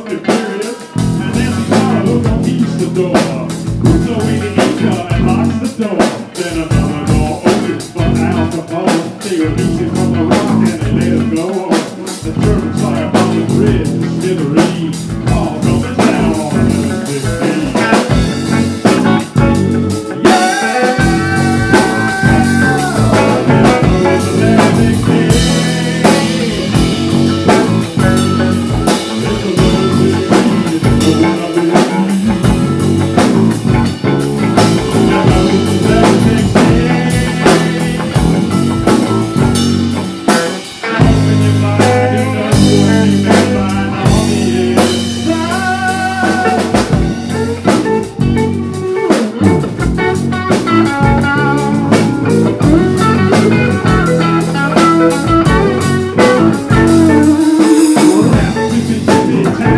open period, and then a bottle the door. So we can and locks the door. Then another door opens for Al Capone. They release it from the rock and they let it go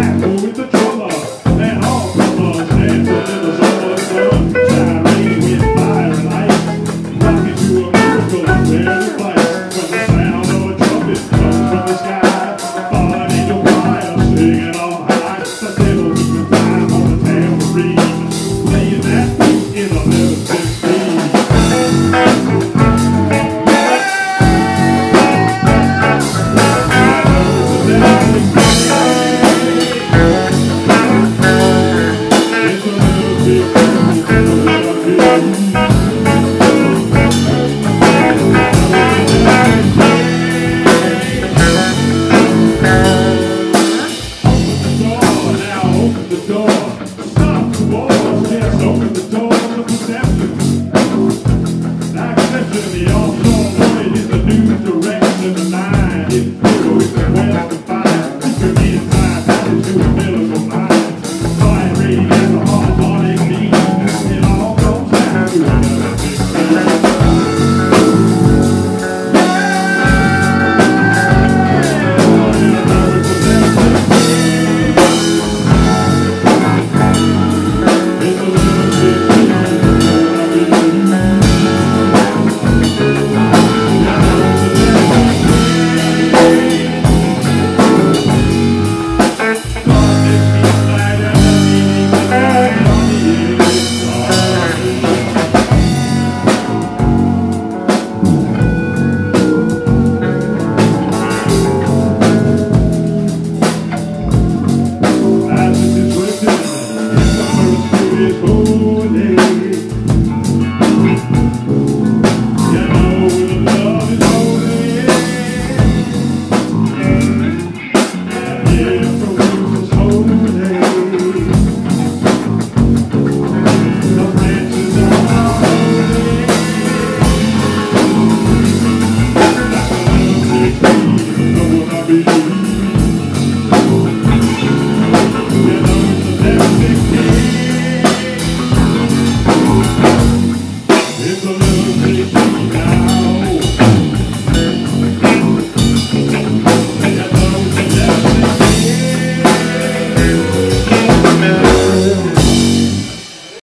Everybody